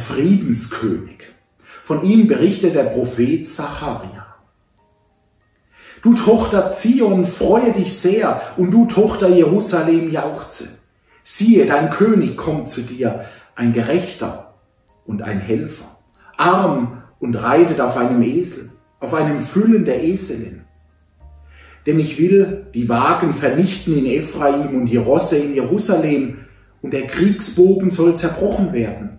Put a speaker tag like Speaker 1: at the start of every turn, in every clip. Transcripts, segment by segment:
Speaker 1: Friedenskönig. Von ihm berichtet der Prophet Zacharia. Du Tochter Zion, freue dich sehr, und du Tochter Jerusalem, jauchze. Siehe, dein König kommt zu dir, ein Gerechter und ein Helfer, arm und reitet auf einem Esel, auf einem Füllen der Eselin. Denn ich will die Wagen vernichten in Ephraim und die Rosse in Jerusalem, und der Kriegsbogen soll zerbrochen werden.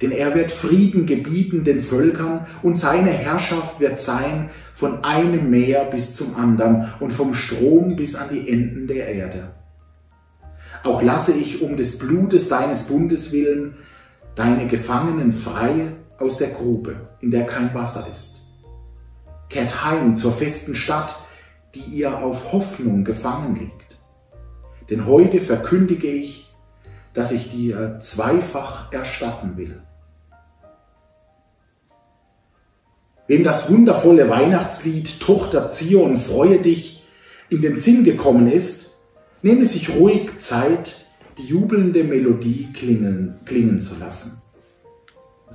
Speaker 1: Denn er wird Frieden gebieten den Völkern, und seine Herrschaft wird sein von einem Meer bis zum anderen und vom Strom bis an die Enden der Erde. Auch lasse ich um des Blutes deines Bundes willen deine Gefangenen frei aus der Grube, in der kein Wasser ist. Kehrt heim zur festen Stadt, die ihr auf Hoffnung gefangen liegt. Denn heute verkündige ich, dass ich dir zweifach erstatten will. Wem das wundervolle Weihnachtslied Tochter Zion, freue dich in den Sinn gekommen ist, nehme sich ruhig Zeit, die jubelnde Melodie klingen, klingen zu lassen.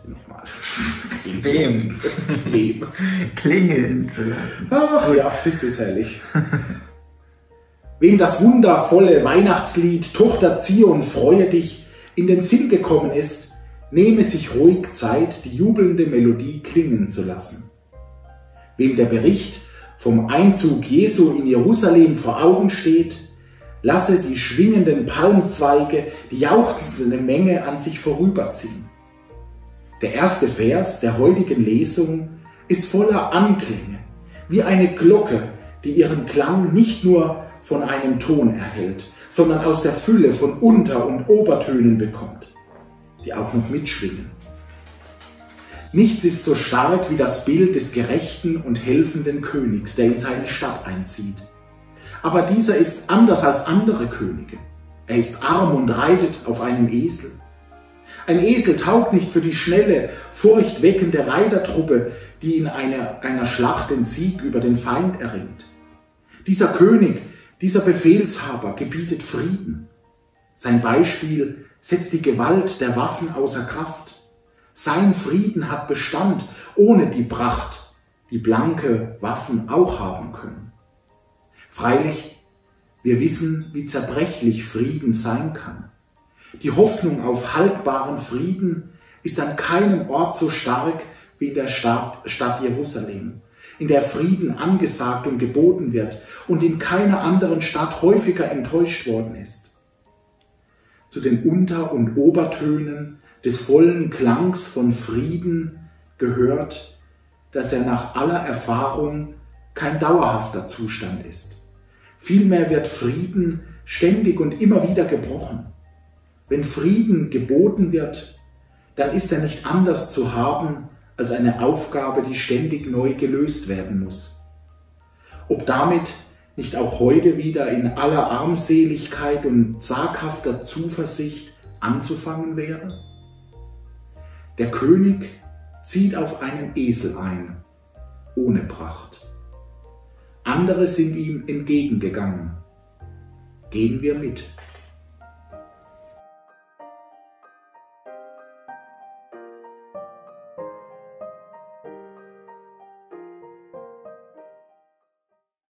Speaker 2: Nochmal. Wem? Wem? Klingeln zu lassen.
Speaker 1: Ach ja, ist das herrlich. Wem das wundervolle Weihnachtslied Tochter Zion, freue dich in den Sinn gekommen ist, nehme sich ruhig Zeit, die jubelnde Melodie klingen zu lassen. Wem der Bericht vom Einzug Jesu in Jerusalem vor Augen steht, lasse die schwingenden Palmzweige die jauchzende Menge an sich vorüberziehen. Der erste Vers der heutigen Lesung ist voller Anklänge, wie eine Glocke, die ihren Klang nicht nur von einem Ton erhält, sondern aus der Fülle von Unter- und Obertönen bekommt die auch noch mitschwingen. Nichts ist so stark wie das Bild des gerechten und helfenden Königs, der in seine Stadt einzieht. Aber dieser ist anders als andere Könige. Er ist arm und reitet auf einem Esel. Ein Esel taugt nicht für die schnelle, furchtweckende Reitertruppe, die in einer, einer Schlacht den Sieg über den Feind erringt. Dieser König, dieser Befehlshaber gebietet Frieden. Sein Beispiel setzt die Gewalt der Waffen außer Kraft. Sein Frieden hat Bestand ohne die Pracht, die blanke Waffen auch haben können. Freilich, wir wissen, wie zerbrechlich Frieden sein kann. Die Hoffnung auf haltbaren Frieden ist an keinem Ort so stark wie in der Stadt, Stadt Jerusalem, in der Frieden angesagt und geboten wird und in keiner anderen Stadt häufiger enttäuscht worden ist zu den Unter- und Obertönen des vollen Klangs von Frieden gehört, dass er nach aller Erfahrung kein dauerhafter Zustand ist. Vielmehr wird Frieden ständig und immer wieder gebrochen. Wenn Frieden geboten wird, dann ist er nicht anders zu haben als eine Aufgabe, die ständig neu gelöst werden muss. Ob damit nicht auch heute wieder in aller Armseligkeit und zaghafter Zuversicht anzufangen wäre? Der König zieht auf einen Esel ein, ohne Pracht. Andere sind ihm entgegengegangen. Gehen wir mit.